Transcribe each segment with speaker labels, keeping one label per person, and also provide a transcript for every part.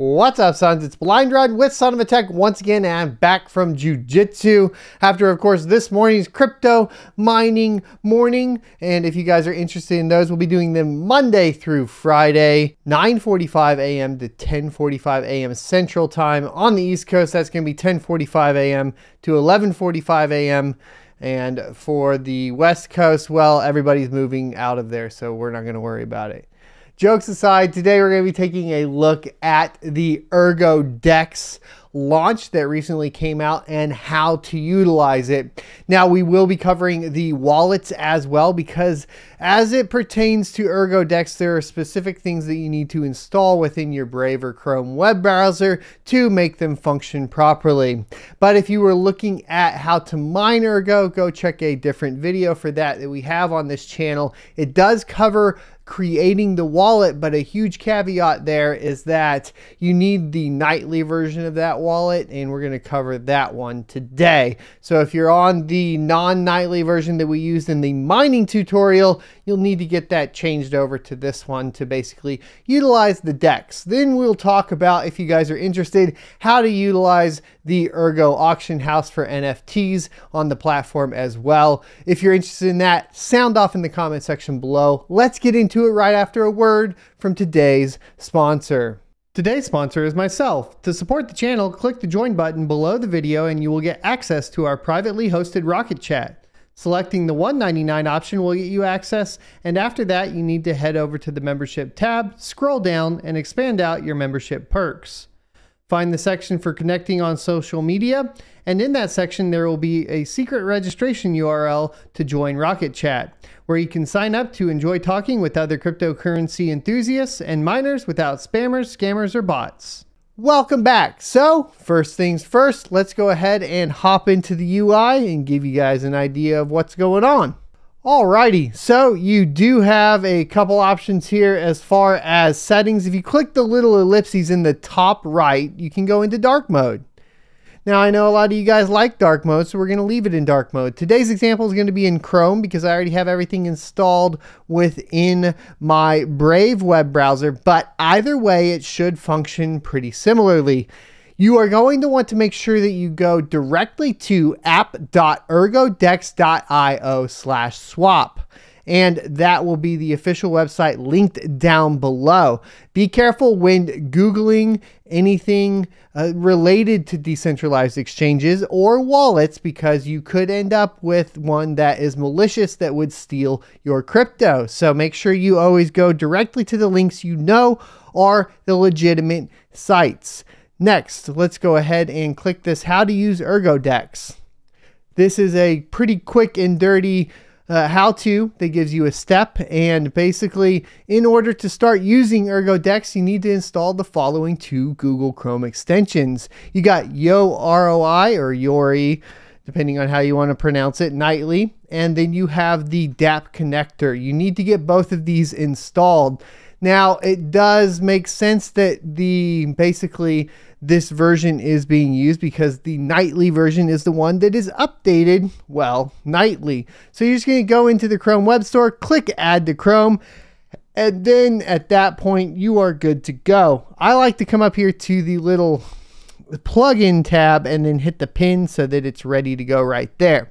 Speaker 1: What's up, sons? It's Blind Rod with Son of a Tech once again, and I'm back from Jiu-Jitsu after, of course, this morning's crypto mining morning. And if you guys are interested in those, we'll be doing them Monday through Friday, 9.45 a.m. to 10.45 a.m. Central Time on the East Coast. That's going to be 10.45 a.m. to 11.45 a.m. And for the West Coast, well, everybody's moving out of there, so we're not going to worry about it. Jokes aside, today we're going to be taking a look at the Ergo Dex launch that recently came out and how to utilize it. Now, we will be covering the wallets as well because as it pertains to Ergo Dex, there are specific things that you need to install within your Brave or Chrome web browser to make them function properly. But if you were looking at how to mine Ergo, go check a different video for that that we have on this channel. It does cover creating the wallet, but a huge caveat there is that you need the nightly version of that wallet, and we're going to cover that one today. So if you're on the non-nightly version that we used in the mining tutorial, you'll need to get that changed over to this one to basically utilize the DEX. Then we'll talk about, if you guys are interested, how to utilize the Ergo auction house for NFTs on the platform as well. If you're interested in that, sound off in the comment section below. Let's get into it right after a word from today's sponsor. Today's sponsor is myself. To support the channel, click the join button below the video and you will get access to our privately hosted Rocket Chat. Selecting the $1.99 option will get you access, and after that, you need to head over to the membership tab, scroll down, and expand out your membership perks. Find the section for connecting on social media, and in that section, there will be a secret registration URL to join Rocket Chat, where you can sign up to enjoy talking with other cryptocurrency enthusiasts and miners without spammers, scammers, or bots. Welcome back. So, first things first, let's go ahead and hop into the UI and give you guys an idea of what's going on. Alrighty, so you do have a couple options here as far as settings. If you click the little ellipses in the top right, you can go into dark mode. Now, I know a lot of you guys like dark mode, so we're going to leave it in dark mode. Today's example is going to be in Chrome because I already have everything installed within my Brave web browser, but either way, it should function pretty similarly. You are going to want to make sure that you go directly to app.ergodex.io slash swap and that will be the official website linked down below. Be careful when Googling anything uh, related to decentralized exchanges or wallets because you could end up with one that is malicious that would steal your crypto. So make sure you always go directly to the links you know are the legitimate sites. Next, let's go ahead and click this how to use ErgoDex. This is a pretty quick and dirty uh, how to that gives you a step. And basically in order to start using ergodex you need to install the following two google chrome extensions. You got Yoroi or yori depending on how you want to pronounce it nightly. And then you have the dApp connector. You need to get both of these installed now it does make sense that the basically this version is being used because the nightly version is the one that is updated, well, nightly. So you're just going to go into the Chrome Web Store, click Add to Chrome, and then at that point, you are good to go. I like to come up here to the little plugin tab and then hit the pin so that it's ready to go right there.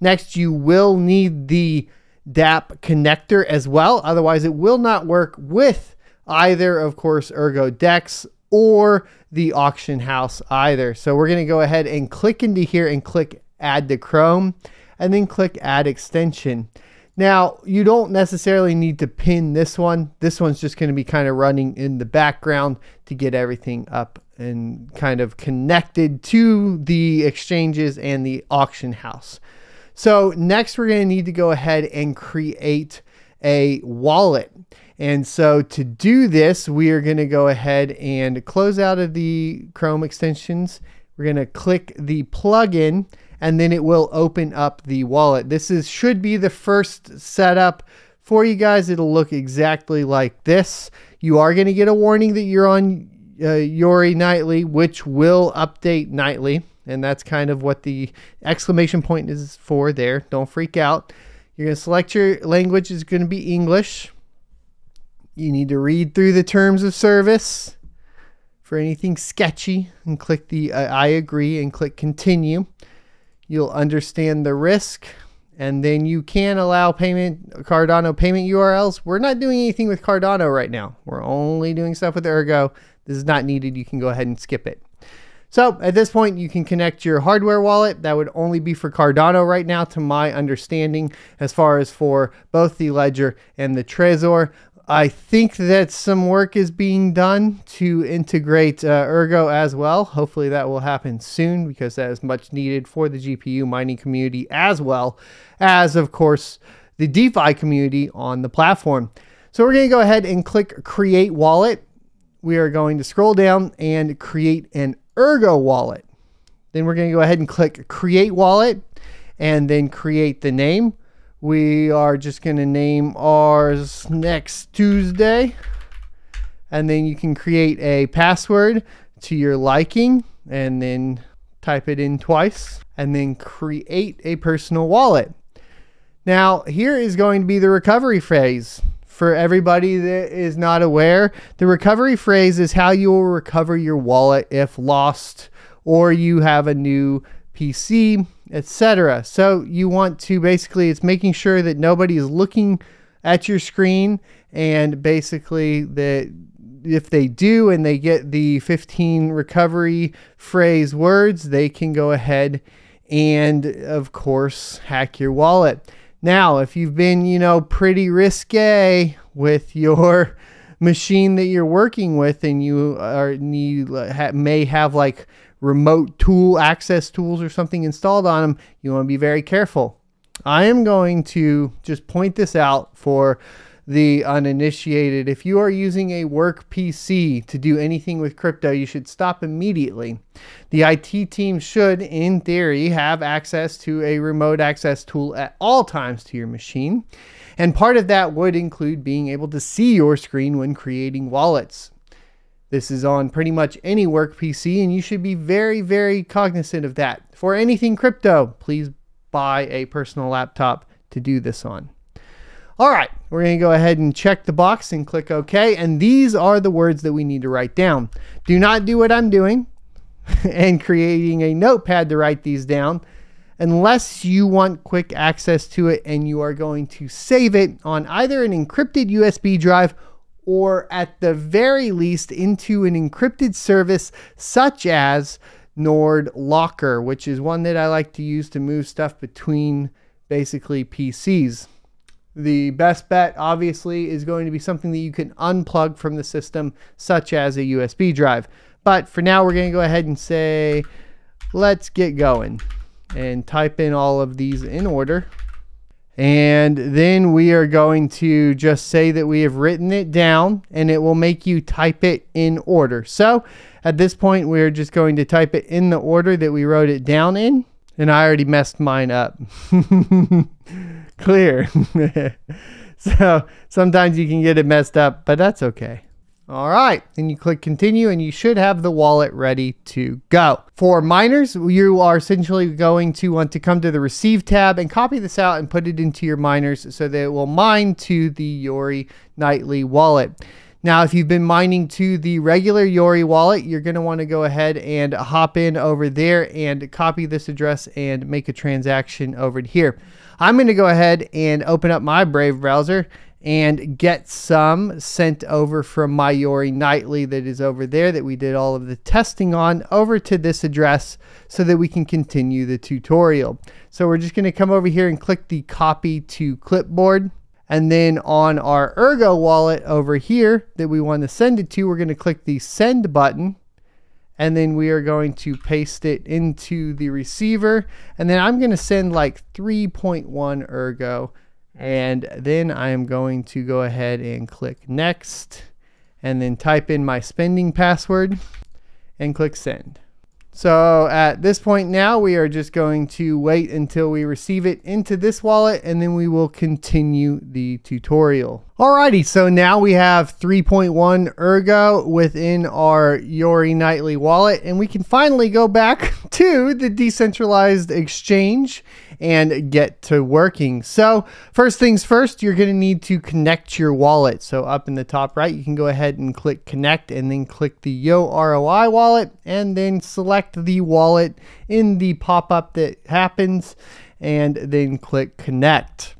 Speaker 1: Next, you will need the dApp connector as well. Otherwise, it will not work with either, of course, Ergo Dex or the auction house either. So we're going to go ahead and click into here and click add to Chrome and then click add extension. Now, you don't necessarily need to pin this one. This one's just going to be kind of running in the background to get everything up and kind of connected to the exchanges and the auction house. So next we're going to need to go ahead and create a wallet. And so to do this, we are going to go ahead and close out of the Chrome extensions. We're going to click the plugin and then it will open up the wallet. This is should be the first setup for you guys. It'll look exactly like this. You are going to get a warning that you're on uh, Yori Nightly, which will update nightly. And that's kind of what the exclamation point is for there. Don't freak out. You're going to select your language is going to be English. You need to read through the terms of service. for anything sketchy and click the uh, I agree and click continue. You'll understand the risk and then you can allow payment Cardano payment URLs. We're not doing anything with Cardano right now. We're only doing stuff with Ergo. This is not needed. You can go ahead and skip it. So at this point, you can connect your hardware wallet. That would only be for Cardano right now, to my understanding, as far as for both the Ledger and the Trezor. I think that some work is being done to integrate uh, Ergo as well. Hopefully, that will happen soon because that is much needed for the GPU mining community as well as, of course, the DeFi community on the platform. So, we're going to go ahead and click Create Wallet. We are going to scroll down and create an Ergo wallet. Then we're going to go ahead and click Create Wallet and then create the name. We are just going to name ours next Tuesday. And then you can create a password to your liking and then type it in twice and then create a personal wallet. Now, here is going to be the recovery phrase. For everybody that is not aware, the recovery phrase is how you will recover your wallet if lost or you have a new PC, etc. So you want to basically, it's making sure that nobody is looking at your screen and basically that if they do and they get the 15 recovery phrase words, they can go ahead and, of course, hack your wallet. Now, if you've been, you know, pretty risque with your machine that you're working with and you are need may have like remote tool access tools or something installed on them, you want to be very careful. I am going to just point this out for the uninitiated. If you are using a work PC to do anything with crypto, you should stop immediately. The IT team should, in theory, have access to a remote access tool at all times to your machine. And part of that would include being able to see your screen when creating wallets. This is on pretty much any work PC, and you should be very, very cognizant of that. For anything crypto, please buy a personal laptop to do this on. All right, we're going to go ahead and check the box and click OK. And these are the words that we need to write down. Do not do what I'm doing and creating a notepad to write these down unless you want quick access to it and you are going to save it on either an encrypted USB drive or at the very least into an encrypted service such as Nord Locker, which is one that I like to use to move stuff between basically PCs. The best bet, obviously, is going to be something that you can unplug from the system, such as a USB drive. But for now, we're going to go ahead and say, let's get going and type in all of these in order. And then we are going to just say that we have written it down and it will make you type it in order. So at this point, we're just going to type it in the order that we wrote it down in. And I already messed mine up. Clear. so sometimes you can get it messed up, but that's okay. All right, then you click continue and you should have the wallet ready to go. For miners, you are essentially going to want to come to the receive tab and copy this out and put it into your miners so that it will mine to the Yori Nightly wallet. Now, if you've been mining to the regular Yori wallet, you're going to want to go ahead and hop in over there and copy this address and make a transaction over here. I'm going to go ahead and open up my Brave browser and get some sent over from my Yori Nightly that is over there that we did all of the testing on over to this address so that we can continue the tutorial. So we're just going to come over here and click the copy to clipboard. And then on our Ergo wallet over here that we want to send it to, we're going to click the send button. And then we are going to paste it into the receiver. And then I'm going to send like 3.1 Ergo and then I am going to go ahead and click next and then type in my spending password and click send. So at this point now, we are just going to wait until we receive it into this wallet and then we will continue the tutorial. Alrighty, so now we have 3.1 Ergo within our Yori Nightly wallet, and we can finally go back to the decentralized exchange and get to working. So, first things first, you're going to need to connect your wallet. So, up in the top right, you can go ahead and click connect and then click the Yoroi wallet and then select the wallet in the pop up that happens and then click connect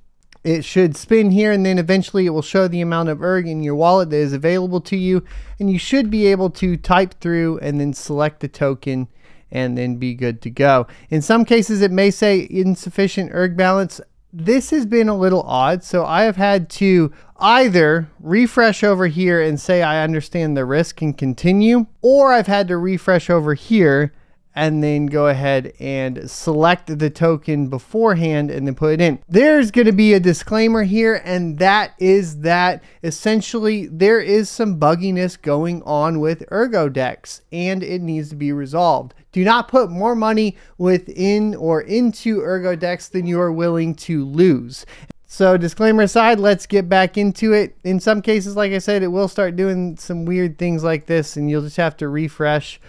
Speaker 1: it should spin here and then eventually it will show the amount of ERG in your wallet that is available to you and you should be able to type through and then select the token and then be good to go. In some cases it may say insufficient ERG balance. This has been a little odd so I have had to either refresh over here and say I understand the risk and continue or I've had to refresh over here and then go ahead and select the token beforehand and then put it in. There's going to be a disclaimer here, and that is that essentially there is some bugginess going on with ErgoDex and it needs to be resolved. Do not put more money within or into ErgoDex than you are willing to lose. So disclaimer aside, let's get back into it. In some cases, like I said, it will start doing some weird things like this and you'll just have to refresh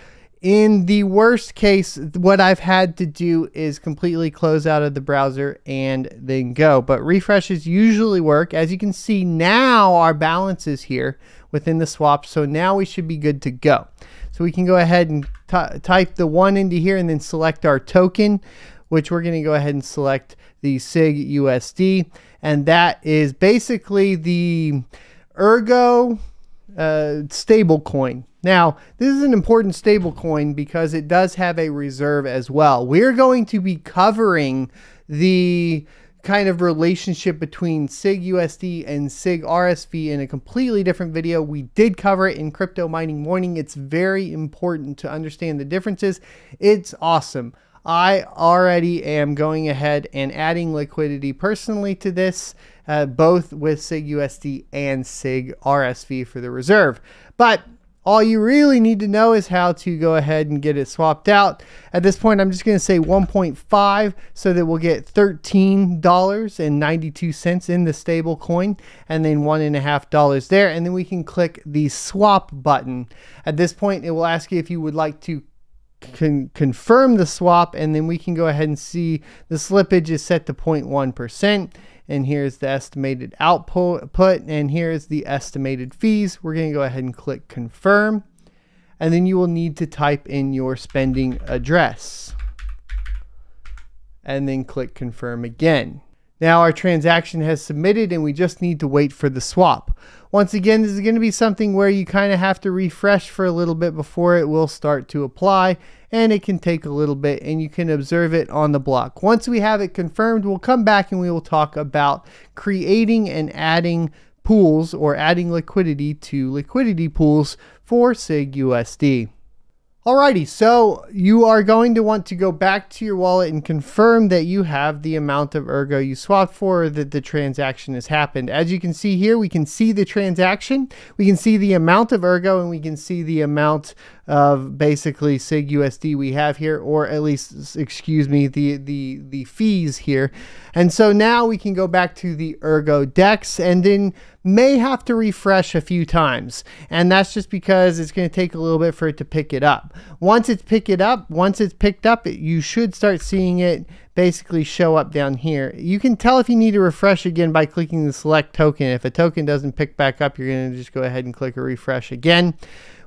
Speaker 1: in the worst case, what I've had to do is completely close out of the browser and then go. But refreshes usually work. As you can see now, our balance is here within the swap. So now we should be good to go. So we can go ahead and type the one into here and then select our token, which we're going to go ahead and select the SigUSD. And that is basically the Ergo uh, stable coin. Now, this is an important stable coin because it does have a reserve as well. We're going to be covering the kind of relationship between SigUSD and SigRSV in a completely different video. We did cover it in Crypto Mining Morning. It's very important to understand the differences. It's awesome. I already am going ahead and adding liquidity personally to this, uh, both with SigUSD and SigRSV for the reserve. But all you really need to know is how to go ahead and get it swapped out. At this point, I'm just going to say 1.5 so that we'll get $13.92 in the stable coin and then $1.5 there. And then we can click the swap button. At this point, it will ask you if you would like to confirm the swap and then we can go ahead and see the slippage is set to 0.1% and here's the estimated output and here's the estimated fees. We're going to go ahead and click confirm and then you will need to type in your spending address and then click confirm again. Now our transaction has submitted and we just need to wait for the swap. Once again, this is going to be something where you kind of have to refresh for a little bit before it will start to apply and it can take a little bit and you can observe it on the block. Once we have it confirmed, we'll come back and we will talk about creating and adding pools or adding liquidity to liquidity pools for SigUSD. Alrighty, so you are going to want to go back to your wallet and confirm that you have the amount of Ergo you swapped for that the transaction has happened. As you can see here, we can see the transaction, we can see the amount of Ergo, and we can see the amount of basically SigUSD we have here, or at least, excuse me, the, the, the fees here. And so now we can go back to the Ergo Dex and then may have to refresh a few times. And that's just because it's going to take a little bit for it to pick it up. Once it's pick it up, once it's picked up, you should start seeing it basically show up down here. You can tell if you need to refresh again by clicking the select token. If a token doesn't pick back up, you're going to just go ahead and click a refresh again.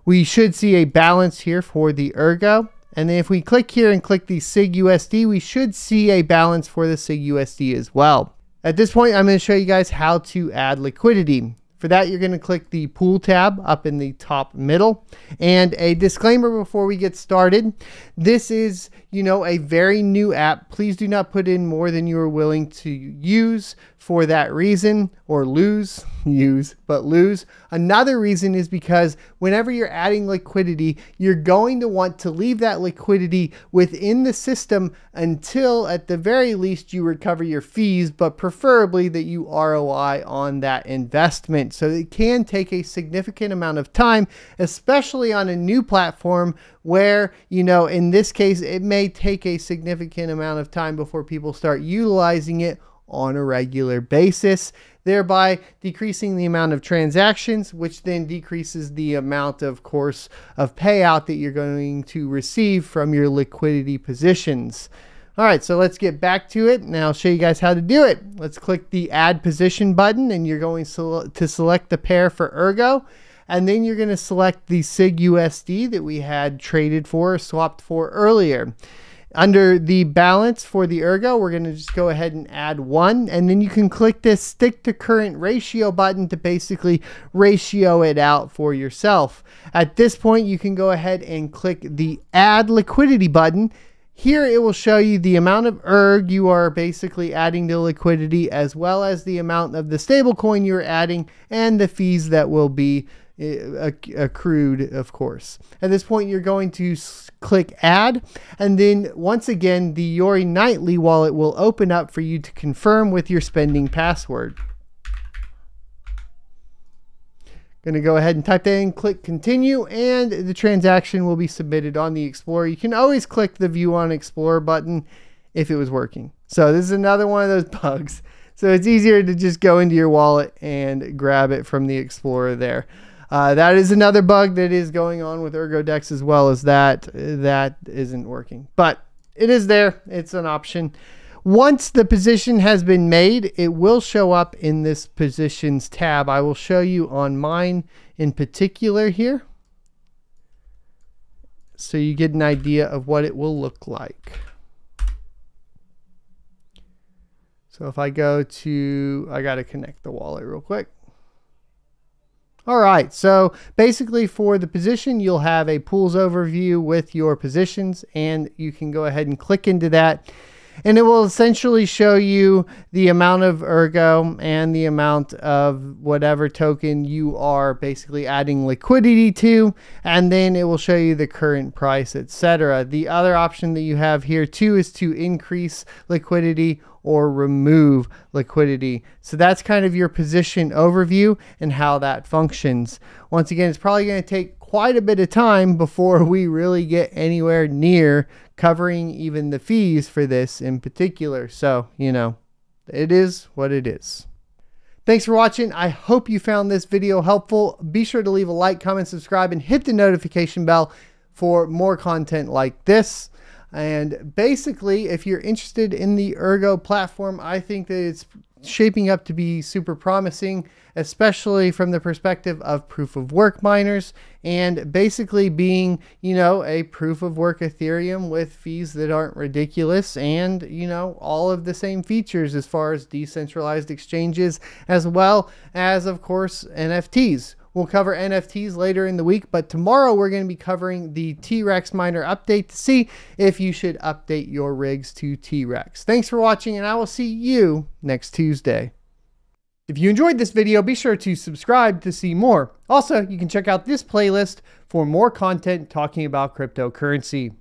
Speaker 1: We should see a balance here for the Ergo. And then if we click here and click the SigUSD, we should see a balance for the SigUSD as well. At this point, I'm going to show you guys how to add liquidity. For that, you're going to click the pool tab up in the top middle. And a disclaimer before we get started. This is, you know, a very new app. Please do not put in more than you are willing to use for that reason or lose, use, but lose. Another reason is because whenever you're adding liquidity, you're going to want to leave that liquidity within the system until at the very least you recover your fees, but preferably that you ROI on that investment. So it can take a significant amount of time, especially on a new platform where, you know, in this case, it may take a significant amount of time before people start utilizing it on a regular basis, thereby decreasing the amount of transactions, which then decreases the amount, of course, of payout that you're going to receive from your liquidity positions. All right, so let's get back to it and I'll show you guys how to do it. Let's click the add position button and you're going to select the pair for Ergo. And then you're going to select the SigUSD that we had traded for, swapped for earlier. Under the balance for the ergo, we're going to just go ahead and add one. And then you can click this stick to current ratio button to basically ratio it out for yourself. At this point, you can go ahead and click the add liquidity button. Here it will show you the amount of ERG you are basically adding to liquidity as well as the amount of the stablecoin you're adding and the fees that will be accrued, of course. At this point, you're going to click add, and then once again, the Yori Nightly wallet will open up for you to confirm with your spending password. Going to go ahead and type that in, click continue, and the transaction will be submitted on the Explorer. You can always click the view on Explorer button if it was working. So this is another one of those bugs. So it's easier to just go into your wallet and grab it from the Explorer there. Uh, that is another bug that is going on with ErgoDex as well as that. That isn't working, but it is there. It's an option. Once the position has been made, it will show up in this positions tab. I will show you on mine in particular here. So you get an idea of what it will look like. So if I go to, I got to connect the wallet real quick. All right, so basically for the position, you'll have a pools overview with your positions and you can go ahead and click into that. And it will essentially show you the amount of ergo and the amount of whatever token you are basically adding liquidity to and then it will show you the current price etc the other option that you have here too is to increase liquidity or remove liquidity. So that's kind of your position overview and how that functions. Once again, it's probably going to take quite a bit of time before we really get anywhere near covering even the fees for this in particular. So, you know, it is what it is. Thanks for watching. I hope you found this video helpful. Be sure to leave a like, comment, subscribe, and hit the notification bell for more content like this. And basically, if you're interested in the Ergo platform, I think that it's shaping up to be super promising, especially from the perspective of proof of work miners and basically being, you know, a proof of work Ethereum with fees that aren't ridiculous and, you know, all of the same features as far as decentralized exchanges, as well as, of course, NFTs We'll cover NFTs later in the week, but tomorrow we're going to be covering the T-Rex miner update to see if you should update your rigs to T-Rex. Thanks for watching, and I will see you next Tuesday. If you enjoyed this video, be sure to subscribe to see more. Also, you can check out this playlist for more content talking about cryptocurrency.